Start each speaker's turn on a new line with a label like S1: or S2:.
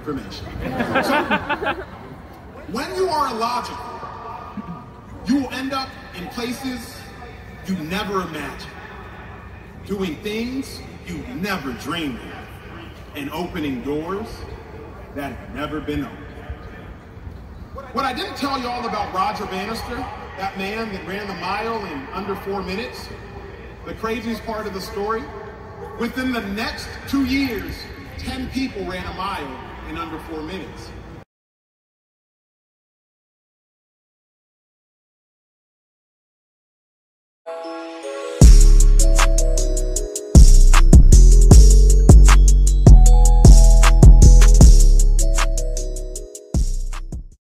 S1: information. So, when you are illogical, you will end up in places you never imagined, doing things you never dreamed of, and opening doors that have never been opened. What I didn't tell y'all about Roger Bannister, that man that ran the mile in under four minutes, the craziest part of the story, within the next two years, 10 people ran a mile in under four minutes.